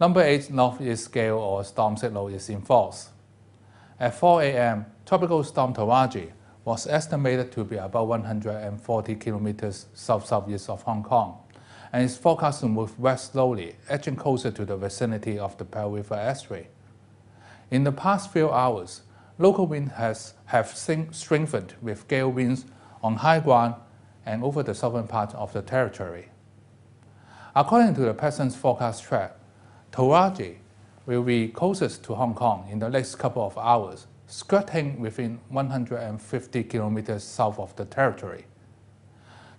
Number 8 northeast gale or storm signal is in force. At 4 a.m., Tropical Storm Toraji was estimated to be about 140 kilometers south-southeast of Hong Kong and is forecast to move west slowly, edging closer to the vicinity of the Pearl River estuary. In the past few hours, local winds has, have strengthened with gale winds on high ground and over the southern part of the territory. According to the present forecast track, Toraji will be closest to Hong Kong in the next couple of hours, skirting within 150 kilometers south of the territory.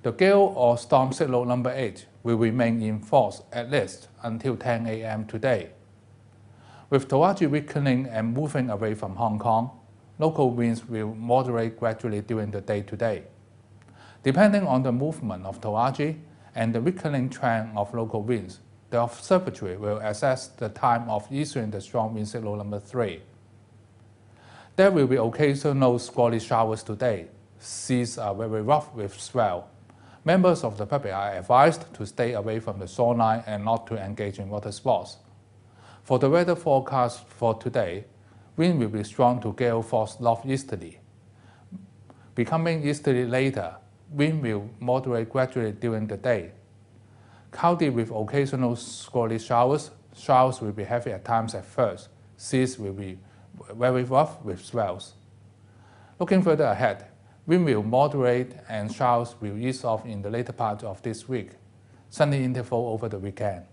The gale or storm signal number 8 will remain in force at least until 10 a.m. today. With Toraji weakening and moving away from Hong Kong, local winds will moderate gradually during the day today. Depending on the movement of Toraji and the weakening trend of local winds, the observatory will assess the time of issuing the strong wind signal number 3. There will be occasional squally showers today. Seas are very rough with swell. Members of the public are advised to stay away from the shoreline and not to engage in water sports. For the weather forecast for today, wind will be strong to gale force northeasterly. Becoming easterly later, wind will moderate gradually during the day. Cloudy with occasional squally showers, showers will be heavy at times at first. Seas will be very rough with swells. Looking further ahead, wind will moderate and showers will ease off in the later part of this week. Sunny interval over the weekend.